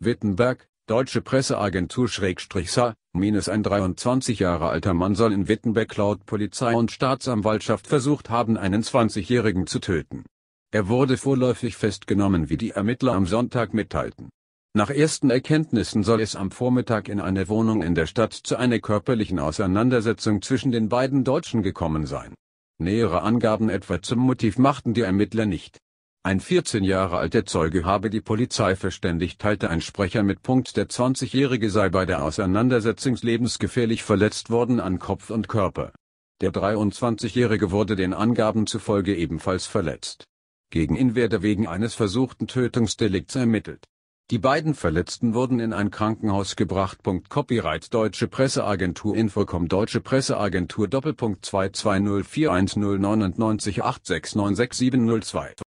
Wittenberg, Deutsche Presseagentur-Sa, minus ein 23 Jahre alter Mann soll in Wittenberg laut Polizei und Staatsanwaltschaft versucht haben einen 20-Jährigen zu töten. Er wurde vorläufig festgenommen wie die Ermittler am Sonntag mitteilten. Nach ersten Erkenntnissen soll es am Vormittag in einer Wohnung in der Stadt zu einer körperlichen Auseinandersetzung zwischen den beiden Deutschen gekommen sein. Nähere Angaben etwa zum Motiv machten die Ermittler nicht. Ein 14 Jahre alter Zeuge habe die Polizei verständigt teilte ein Sprecher mit. Der 20-Jährige sei bei der Auseinandersetzung lebensgefährlich verletzt worden an Kopf und Körper. Der 23-Jährige wurde den Angaben zufolge ebenfalls verletzt. Gegen ihn werde wegen eines versuchten Tötungsdelikts ermittelt. Die beiden Verletzten wurden in ein Krankenhaus gebracht. Copyright Deutsche Presseagentur Infocom Deutsche Presseagentur Doppelpunkt 22041099 86966702